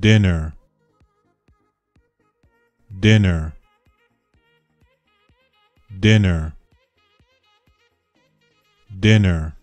dinner. Dinner. Dinner. Dinner.